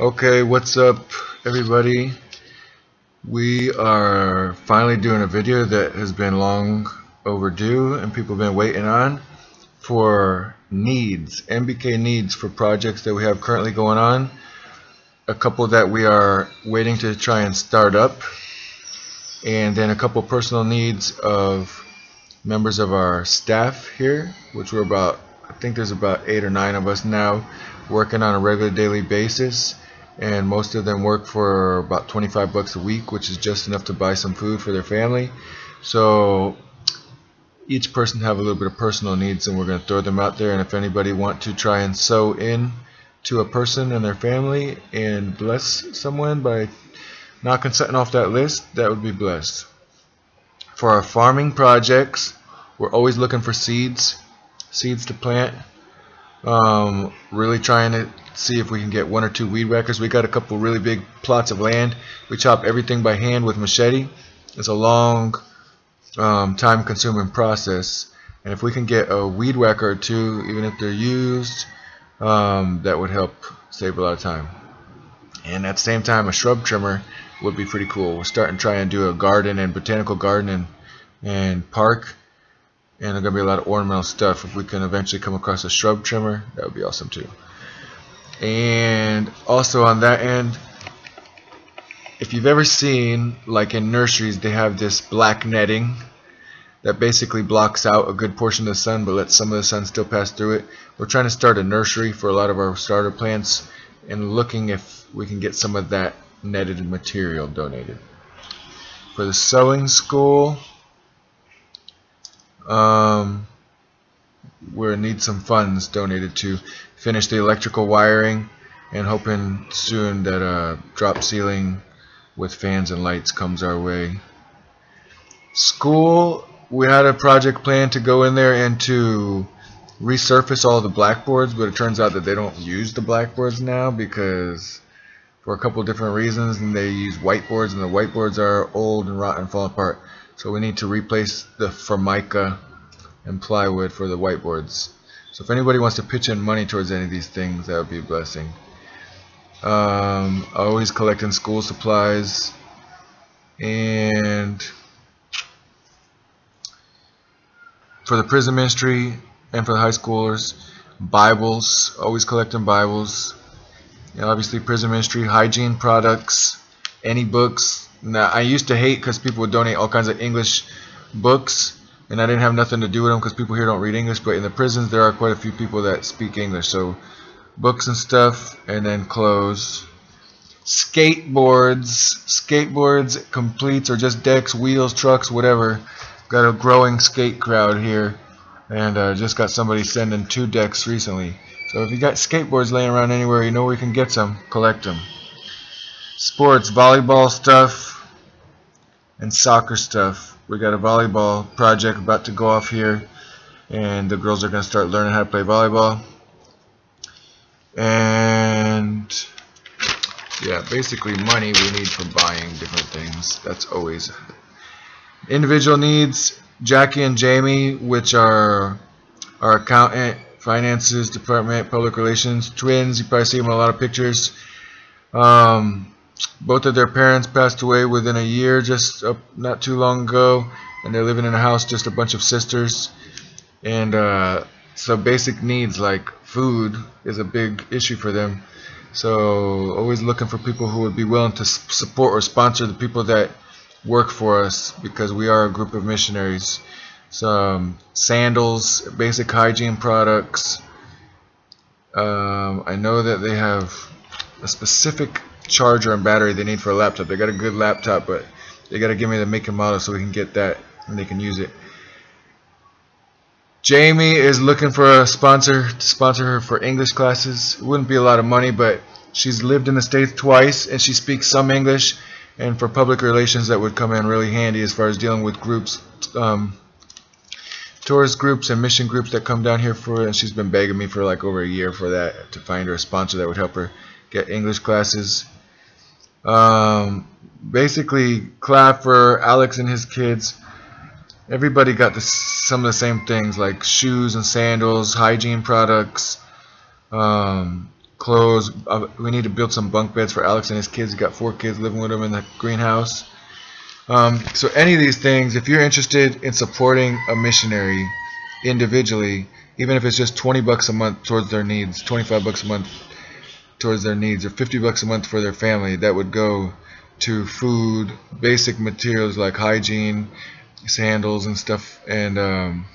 Okay, what's up everybody? We are finally doing a video that has been long overdue and people have been waiting on for needs, MBK needs for projects that we have currently going on. A couple that we are waiting to try and start up and then a couple personal needs of members of our staff here which we're about I think there's about eight or nine of us now working on a regular daily basis and most of them work for about 25 bucks a week which is just enough to buy some food for their family. So each person have a little bit of personal needs and we're going to throw them out there. And if anybody want to try and sow in to a person and their family and bless someone by knocking something off that list that would be blessed. For our farming projects we're always looking for seeds seeds to plant um, really trying to see if we can get one or two weed whackers. We got a couple really big plots of land. We chop everything by hand with machete. It's a long, um, time-consuming process. And if we can get a weed whacker or two, even if they're used, um, that would help save a lot of time. And at the same time, a shrub trimmer would be pretty cool. We're starting to try and do a garden and botanical garden and, and park and there's gonna be a lot of ornamental stuff if we can eventually come across a shrub trimmer. That would be awesome too. And also on that end if you've ever seen like in nurseries they have this black netting that basically blocks out a good portion of the sun but lets some of the sun still pass through it. We're trying to start a nursery for a lot of our starter plants and looking if we can get some of that netted material donated. For the sewing school um, we need some funds donated to finish the electrical wiring and hoping soon that a drop ceiling with fans and lights comes our way. School, we had a project plan to go in there and to resurface all the blackboards, but it turns out that they don't use the blackboards now because for a couple different reasons and they use whiteboards and the whiteboards are old and rotten and fall apart. So we need to replace the Formica and plywood for the whiteboards. So if anybody wants to pitch in money towards any of these things, that would be a blessing. Um, always collecting school supplies and for the prison ministry and for the high schoolers, Bibles, always collecting Bibles. And obviously prison ministry, hygiene products, any books, now, I used to hate because people would donate all kinds of English books, and I didn't have nothing to do with them because people here don't read English. But in the prisons, there are quite a few people that speak English. So, books and stuff, and then clothes. Skateboards, skateboards, completes, or just decks, wheels, trucks, whatever. Got a growing skate crowd here, and uh, just got somebody sending two decks recently. So if you got skateboards laying around anywhere, you know where you can get some. Collect them sports, volleyball stuff, and soccer stuff. We got a volleyball project about to go off here, and the girls are going to start learning how to play volleyball. And yeah, basically money we need for buying different things. That's always individual needs. Jackie and Jamie, which are our accountant, finances department, public relations, twins. You probably see them in a lot of pictures. Um, both of their parents passed away within a year just uh, not too long ago and they're living in a house just a bunch of sisters. And uh, so basic needs like food is a big issue for them. So always looking for people who would be willing to support or sponsor the people that work for us because we are a group of missionaries. Some sandals basic hygiene products. Um, I know that they have a specific charger and battery they need for a laptop. They got a good laptop, but they got to give me the make and model so we can get that and they can use it. Jamie is looking for a sponsor to sponsor her for English classes. It wouldn't be a lot of money, but she's lived in the States twice and she speaks some English. And for public relations, that would come in really handy as far as dealing with groups, um, tourist groups and mission groups that come down here for it. And she's been begging me for like over a year for that to find her a sponsor that would help her get English classes. Um, basically, clap for Alex and his kids. Everybody got the, some of the same things like shoes and sandals, hygiene products, um, clothes. Uh, we need to build some bunk beds for Alex and his kids. He's got four kids living with him in the greenhouse. Um, so any of these things, if you're interested in supporting a missionary individually, even if it's just 20 bucks a month towards their needs, 25 bucks a month towards their needs, or 50 bucks a month for their family, that would go to food, basic materials like hygiene, sandals and stuff, and um,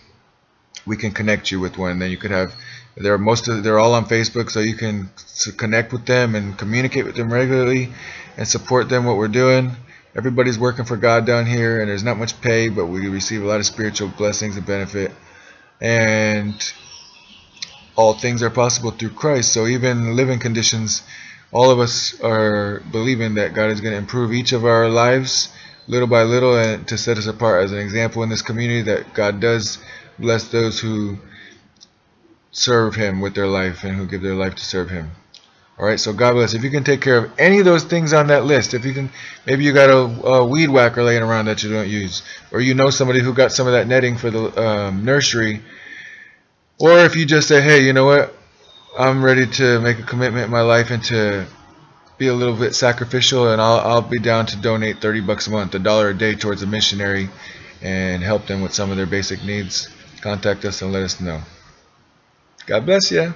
we can connect you with one. Then you could have they're most of they're all on Facebook, so you can connect with them and communicate with them regularly and support them. What we're doing. Everybody's working for God down here, and there's not much pay, but we receive a lot of spiritual blessings and benefit. And all things are possible through Christ. So even living conditions, all of us are believing that God is going to improve each of our lives little by little and to set us apart as an example in this community that God does bless those who serve him with their life and who give their life to serve him. Alright, so God bless. If you can take care of any of those things on that list, if you can, maybe you got a, a weed whacker laying around that you don't use, or you know somebody who got some of that netting for the um, nursery, or if you just say, hey, you know what, I'm ready to make a commitment in my life and to be a little bit sacrificial, and I'll, I'll be down to donate 30 bucks a month, a dollar a day towards a missionary, and help them with some of their basic needs. Contact us and let us know. God bless you.